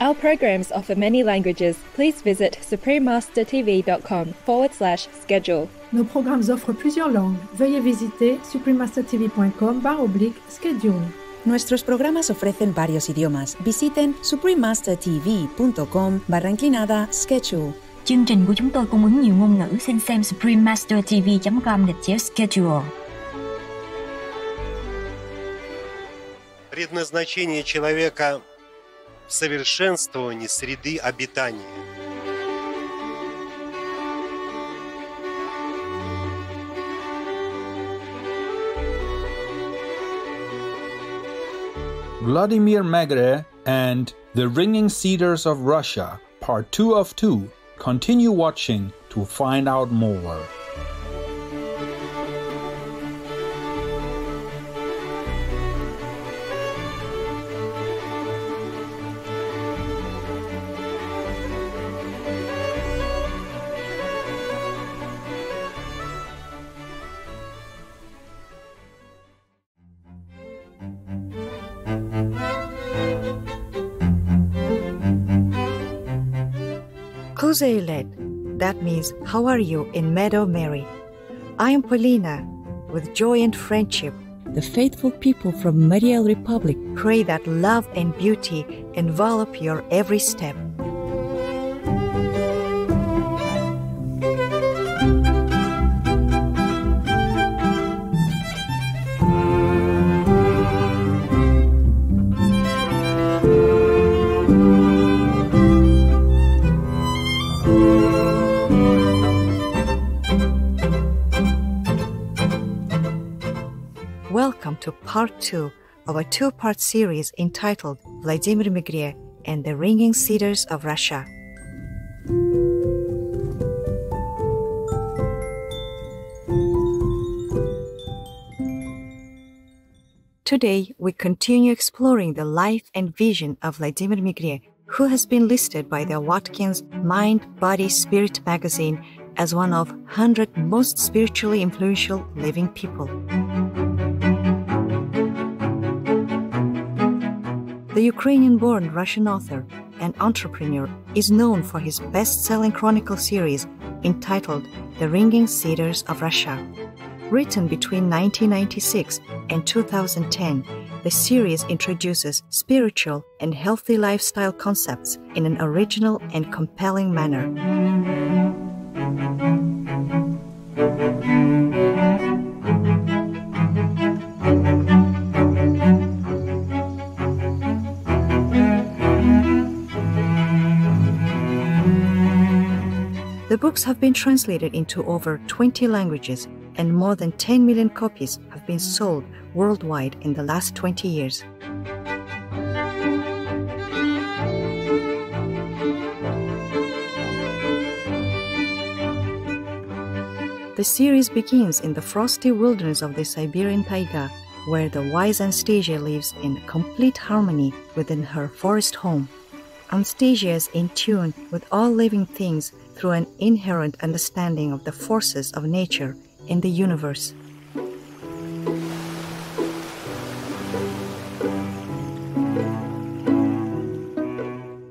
Our programs offer many languages. Please visit suprememastertv.com forward slash schedule. Nos programmes offrent plusieurs langues. Veuillez visiter suprememastertv.com barra oblique schedule. Nuestros programas ofrecen varios idiomas. Visiten suprememastertv.com barra inclinada schedule. Chương trình của chúng tôi cung ứng nhiều ngôn ngữ. Xin xem suprememastertv.com gạch chéo schedule. Предназначение человека в совершенствовании среды обитания. Vladimir Megre and The Ringing Cedars of Russia, Part 2 of 2. Continue watching to find out more. Kuzeilet, that means how are you in Meadow Mari. I am Polina, with joy and friendship. The faithful people from Mari El Republic Pray that love and beauty envelop your every step. To part two of a two part series entitled Vladimir Megre and the Ringing Cedars of Russia. Today, we continue exploring the life and vision of Vladimir Megre, who has been listed by the Watkins Mind, Body, Spirit magazine as one of 100 most spiritually influential living people. The Ukrainian born Russian author and entrepreneur is known for his best selling chronicle series entitled The Ringing Cedars of Russia. Written between 1996 and 2010, the series introduces spiritual and healthy lifestyle concepts in an original and compelling manner. The books have been translated into over 20 languages, and more than 10 million copies have been sold worldwide in the last 20 years. The series begins in the frosty wilderness of the Siberian taiga, where the wise Anastasia lives in complete harmony within her forest home. Anastasia is in tune with all living things through an inherent understanding of the forces of nature in the universe.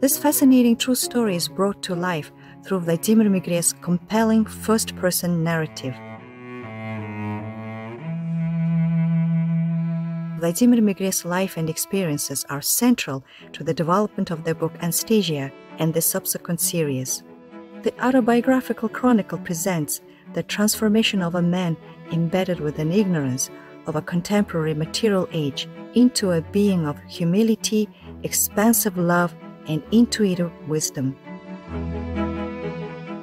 This fascinating true story is brought to life through Vladimir Megre's compelling first person narrative. Vladimir Megre's life and experiences are central to the development of the book Anastasia and the subsequent series. The autobiographical chronicle presents the transformation of a man embedded within ignorance of a contemporary material age into a being of humility, expansive love, and intuitive wisdom.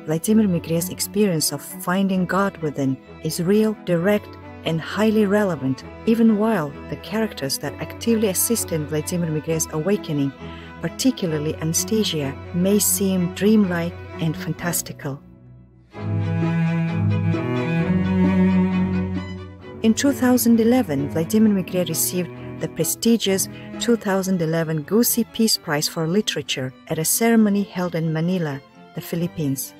Vladimir Megre's experience of finding God within is real, direct, and highly relevant, even while the characters that actively assist in Vladimir Megre's awakening, particularly Anastasia, may seem dreamlike and fantastical. In 2011, Vladimir Migre received the prestigious 2011 Gusi Peace Prize for Literature at a ceremony held in Manila, the Philippines.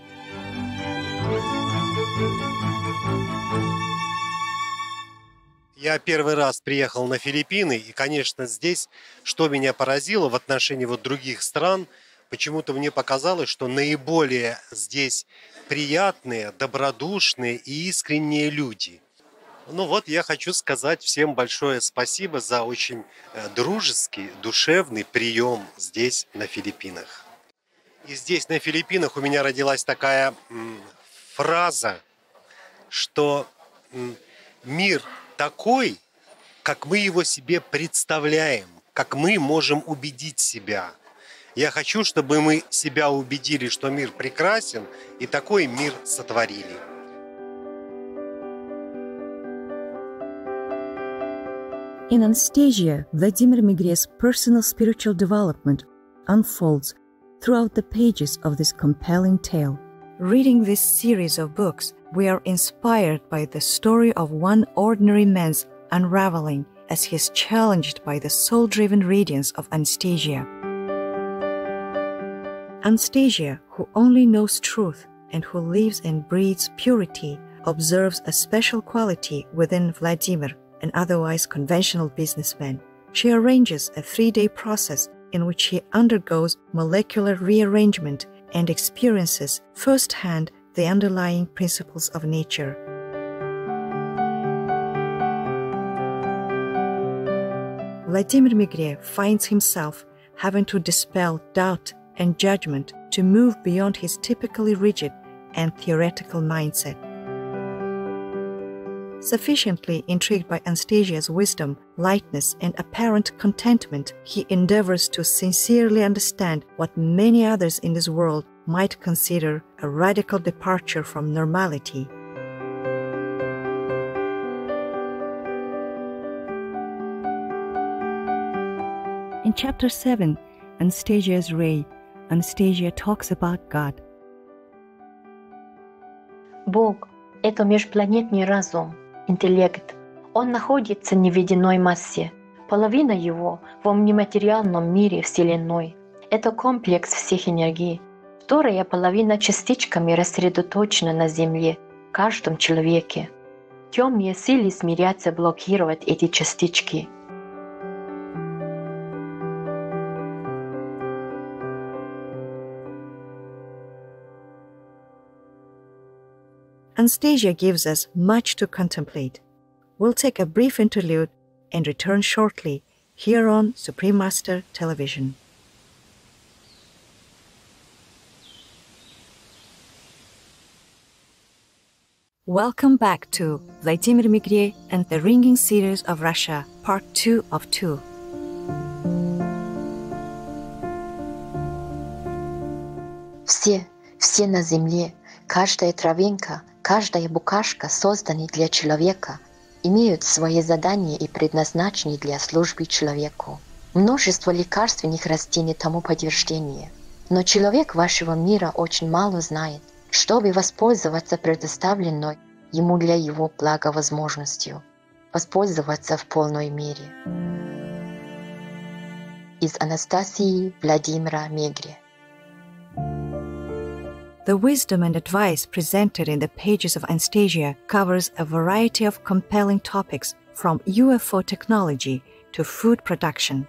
Я первый раз приехал на Филиппины, и, конечно, здесь, что меня поразило в отношении вот других стран, почему-то мне показалось, что наиболее здесь приятные, добродушные и искренние люди. Ну вот я хочу сказать всем большое спасибо за очень э, дружеский, душевный прием здесь, на Филиппинах. И здесь, на Филиппинах, у меня родилась такая фраза, что мир такой, как мы его себе представляем, как мы можем убедить себя. Я хочу, чтобы мы себя убедили, что мир прекрасен, и такой мир сотворили. In Anastasia, Vladimir Migre's personal spiritual development unfolds throughout the pages of this compelling tale. Reading this series of books, we are inspired by the story of one ordinary man's unraveling as he is challenged by the soul driven radiance of Anastasia. Anastasia, who only knows truth and who lives and breathes purity, observes a special quality within Vladimir, an otherwise conventional businessman. She arranges a three day process in which he undergoes molecular rearrangement and experiences firsthand the underlying principles of nature. Vladimir Megre finds himself having to dispel doubt and judgment to move beyond his typically rigid and theoretical mindset. Sufficiently intrigued by Anastasia's wisdom, lightness, and apparent contentment, he endeavors to sincerely understand what many others in this world might consider a radical departure from normality. In chapter 7, Anastasia's Ray, Anastasia talks about God. Бог – это межпланетный разум, интеллект. Он находится не в водяной массе. Половина его в нематериальном мире Вселенной. Это комплекс всех энергий. Вторая половина частичками рассредоточена на Земле, в каждом человеке. Темные силы смирятся блокировать эти частички. Anastasia gives us much to contemplate. We'll take a brief interlude and return shortly here on Supreme Master Television. Welcome back to Vladimir Migre and the Ringing Series of Russia, Part 2 of 2. Все, все на Земле, каждая травинка, каждая букашка созданы для человека, имеют свои задания и предназначены для службы человеку. Множество лекарственных растений тому подтверждение. Но человек вашего мира очень мало знает, чтобы воспользоваться предоставленной ему для его блага возможностью, воспользоваться в полной мере. Из Анастасии Владимира Мегре. The wisdom and advice presented in the pages of Anastasia covers a variety of compelling topics from UFO technology to food production.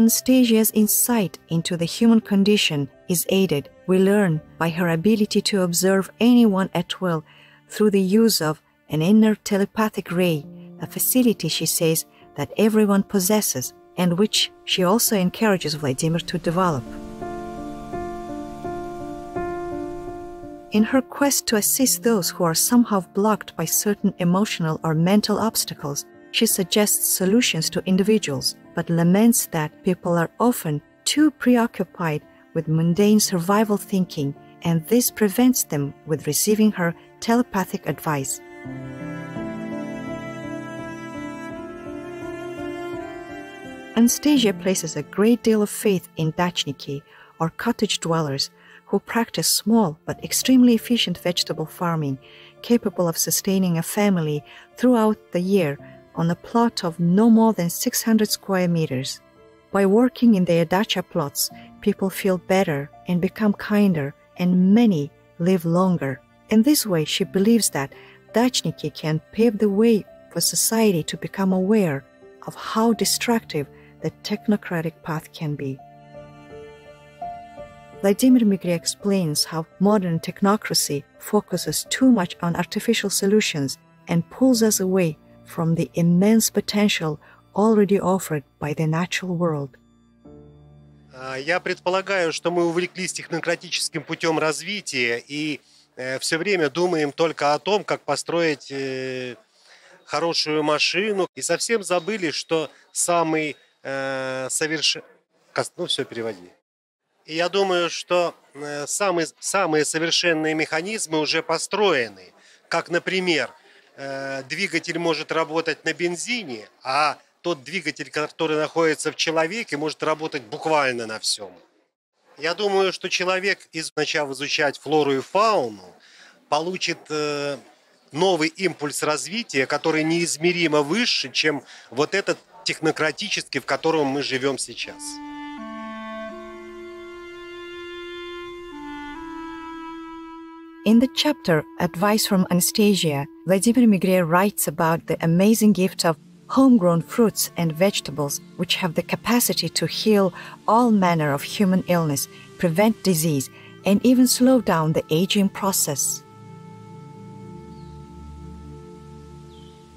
Anastasia's insight into the human condition is aided, we learn, by her ability to observe anyone at will through the use of an inner telepathic ray, a facility, she says, that everyone possesses and which she also encourages Vladimir to develop. In her quest to assist those who are somehow blocked by certain emotional or mental obstacles, she suggests solutions to individuals, but laments that people are often too preoccupied with mundane survival thinking, and this prevents them with receiving her telepathic advice. Anastasia places a great deal of faith in dachniki, or cottage dwellers, who practice small but extremely efficient vegetable farming, capable of sustaining a family throughout the year on a plot of no more than 600 square meters. By working in their dacha plots, people feel better and become kinder and many live longer. In this way, she believes that Dachniki can pave the way for society to become aware of how destructive the technocratic path can be. Vladimir Megre explains how modern technocracy focuses too much on artificial solutions and pulls us away from the immense potential already offered by the natural world. Я предполагаю, что мы увлеклись технократическим путем развития и все время думаем только о том, как построить хорошую машину, и совсем забыли, что самый э, совершенный... Ну, все, переводи. И я думаю, что э, самые, самые совершенные механизмы уже построены. Как, например, э, двигатель может работать на бензине, а тот двигатель, который находится в человеке, может работать буквально на всем. Я думаю, что человек, начав изучать флору и фауну, получит э, новый импульс развития, который неизмеримо выше, чем вот этот технократический, в котором мы живем сейчас. In the chapter Advice from Anastasia, Vladimir Megre writes about the amazing gift of homegrown fruits and vegetables which have the capacity to heal all manner of human illness, prevent disease, and even slow down the aging process.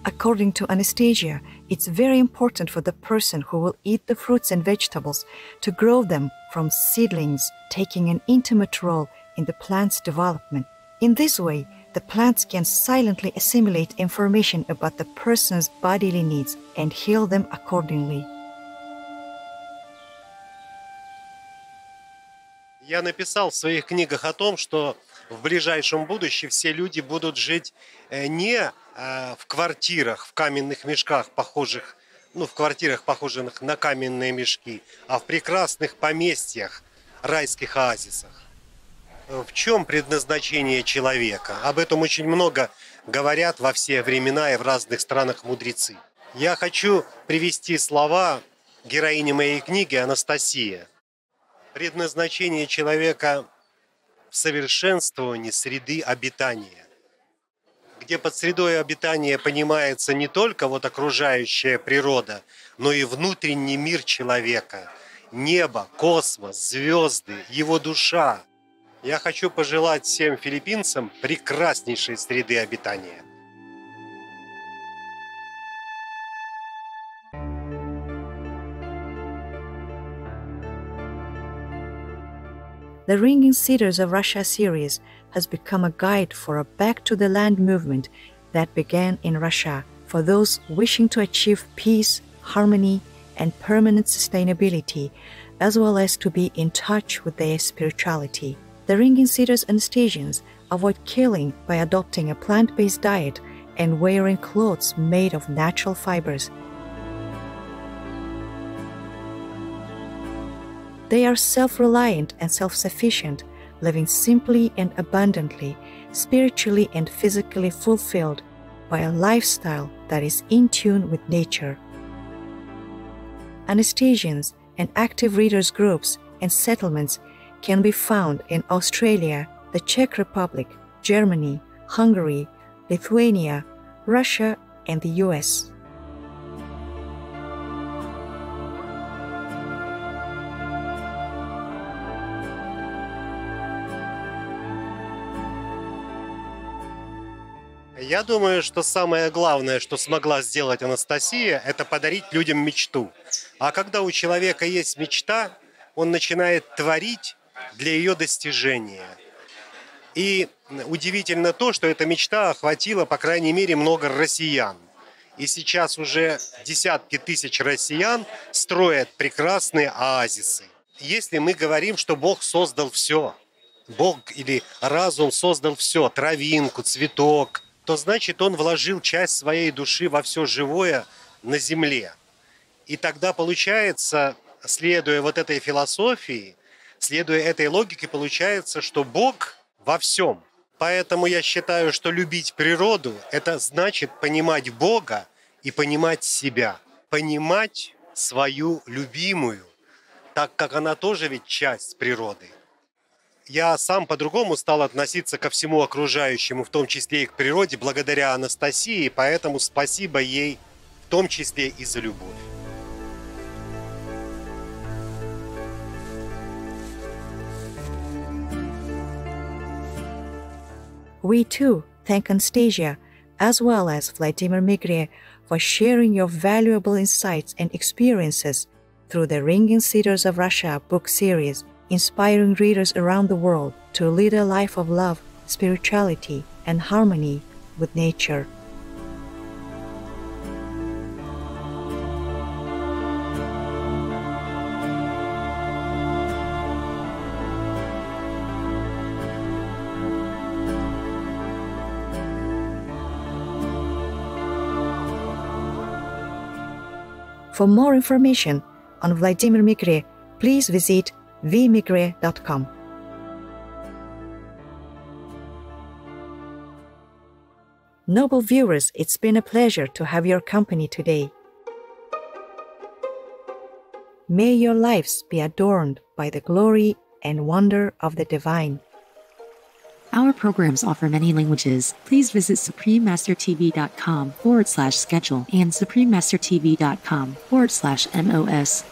According to Anastasia, it's very important for the person who will eat the fruits and vegetables to grow them from seedlings, taking an intimate role in the plant's development. In this way, the plants can silently assimilate information about the person's bodily needs and heal them accordingly. Я написал в своих книгах о том, что в ближайшем будущем все люди будут жить не в квартирах, в каменных мешках, похожих, ну, в квартирах, похожих на каменные мешки, а в прекрасных поместьях, райских оазисах. В чем предназначение человека? Об этом очень много говорят во все времена и в разных странах мудрецы. Я хочу привести слова героини моей книги Анастасия. Предназначение человека в совершенствовании среды обитания где под средой обитания понимается не только вот окружающая природа, но и внутренний мир человека, небо, космос, звезды, его душа. Я хочу пожелать всем филиппинцам прекраснейшей среды обитания. The Ringing Cedars of Russia series has become a guide for a back to the land movement that began in Russia for those wishing to achieve peace, harmony, and permanent sustainability, as well as to be in touch with their spirituality. The Ringing Cedars Anastasians avoid killing by adopting a plant based diet and wearing clothes made of natural fibers They are self reliant and self sufficient, living simply and abundantly, spiritually and physically fulfilled by a lifestyle that is in tune with nature. Anastasians and active readers groups and settlements can be found in Australia, the Czech Republic, Germany, Hungary, Lithuania, Russia, and the US. Я думаю, что самое главное, что смогла сделать Анастасия, это подарить людям мечту. А когда у человека есть мечта, он начинает творить для ее достижения. И удивительно то, что эта мечта охватила, по крайней мере, много россиян. И сейчас уже десятки тысяч россиян строят прекрасные оазисы. Если мы говорим, что Бог создал все, Бог или разум создал все, травинку, цветок, то значит он вложил часть своей души во все живое на земле. И тогда получается, следуя вот этой философии, следуя этой логике, получается, что Бог во всем. Поэтому я считаю, что любить природу – это значит понимать Бога и понимать себя. Понимать свою любимую, так как она тоже ведь часть природы. я сам по-другому стал относиться ко всему окружающему, в том числе и к природе, благодаря Анастасии, поэтому спасибо ей в том числе и за любовь. We too thank Anastasia as well as Vladimir Megre for sharing your valuable insights and experiences through the Ringing Cedars of Russia book series, inspiring readers around the world to lead a life of love, spirituality, and harmony with nature. For more information on Vladimir Megre, please visit vmegre.com. Noble viewers, it's been a pleasure to have your company today. May your lives be adorned by the glory and wonder of the divine. Our programs offer many languages. Please visit suprememastertv.com forward slash schedule and suprememastertv.com forward slash MOS.